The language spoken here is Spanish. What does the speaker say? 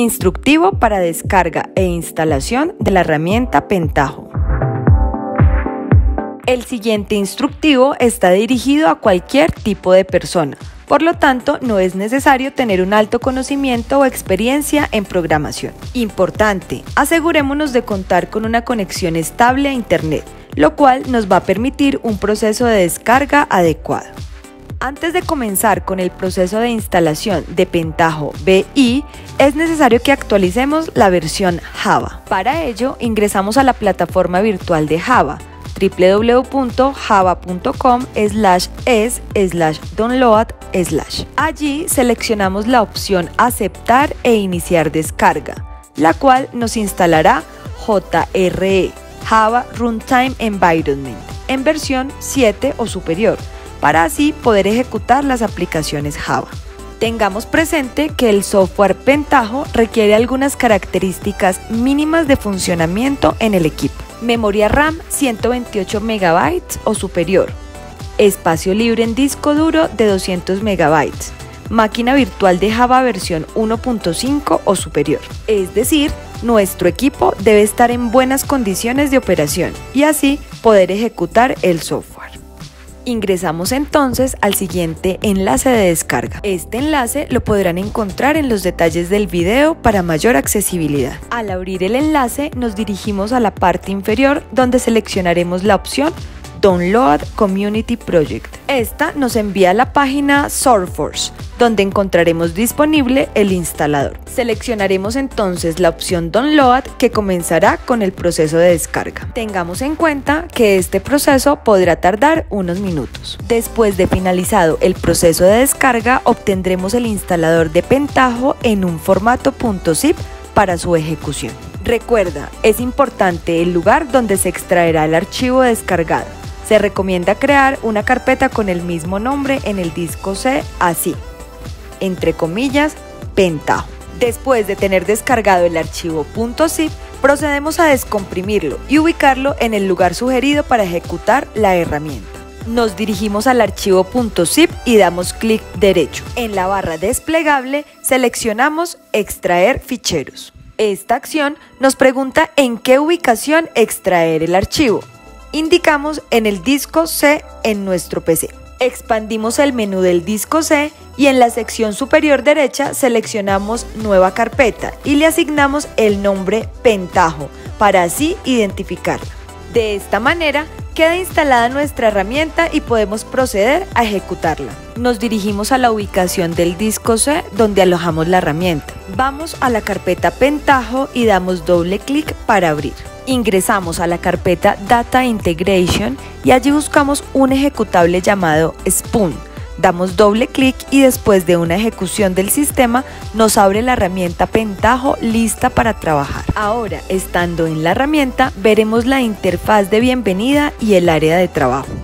Instructivo para descarga e instalación de la herramienta Pentaho. El siguiente instructivo está dirigido a cualquier tipo de persona, por lo tanto, no es necesario tener un alto conocimiento o experiencia en programación. Importante, asegurémonos de contar con una conexión estable a Internet, lo cual nos va a permitir un proceso de descarga adecuado. Antes de comenzar con el proceso de instalación de Pentaho BI, es necesario que actualicemos la versión Java. Para ello, ingresamos a la plataforma virtual de Java www.java.com slash es slash download slash. Allí seleccionamos la opción aceptar e iniciar descarga, la cual nos instalará JRE, Java Runtime Environment, en versión 7 o superior, para así poder ejecutar las aplicaciones Java. Tengamos presente que el software Pentaho requiere algunas características mínimas de funcionamiento en el equipo. Memoria RAM 128 MB o superior. Espacio libre en disco duro de 200 MB. Máquina virtual de Java versión 1.5 o superior. Es decir, nuestro equipo debe estar en buenas condiciones de operación y así poder ejecutar el software. Ingresamos entonces al siguiente enlace de descarga. Este enlace lo podrán encontrar en los detalles del video para mayor accesibilidad. Al abrir el enlace nos dirigimos a la parte inferior donde seleccionaremos la opción Download Community Project. Esta nos envía a la página Sourceforce, donde encontraremos disponible el instalador. Seleccionaremos entonces la opción Download que comenzará con el proceso de descarga. Tengamos en cuenta que este proceso podrá tardar unos minutos. Después de finalizado el proceso de descarga, obtendremos el instalador de Pentaho en un formato .zip para su ejecución. Recuerda, es importante el lugar donde se extraerá el archivo descargado. Se recomienda crear una carpeta con el mismo nombre en el disco C así, entre comillas, Pentaho. Después de tener descargado el archivo .zip, procedemos a descomprimirlo y ubicarlo en el lugar sugerido para ejecutar la herramienta. Nos dirigimos al archivo .zip y damos clic derecho. En la barra desplegable seleccionamos Extraer ficheros. Esta acción nos pregunta en qué ubicación extraer el archivo indicamos en el disco C en nuestro PC. Expandimos el menú del disco C y en la sección superior derecha seleccionamos Nueva carpeta y le asignamos el nombre Pentajo para así identificarla. De esta manera queda instalada nuestra herramienta y podemos proceder a ejecutarla. Nos dirigimos a la ubicación del disco C donde alojamos la herramienta. Vamos a la carpeta Pentajo y damos doble clic para abrir ingresamos a la carpeta Data Integration y allí buscamos un ejecutable llamado Spoon. Damos doble clic y después de una ejecución del sistema nos abre la herramienta Pentaho lista para trabajar. Ahora, estando en la herramienta, veremos la interfaz de bienvenida y el área de trabajo.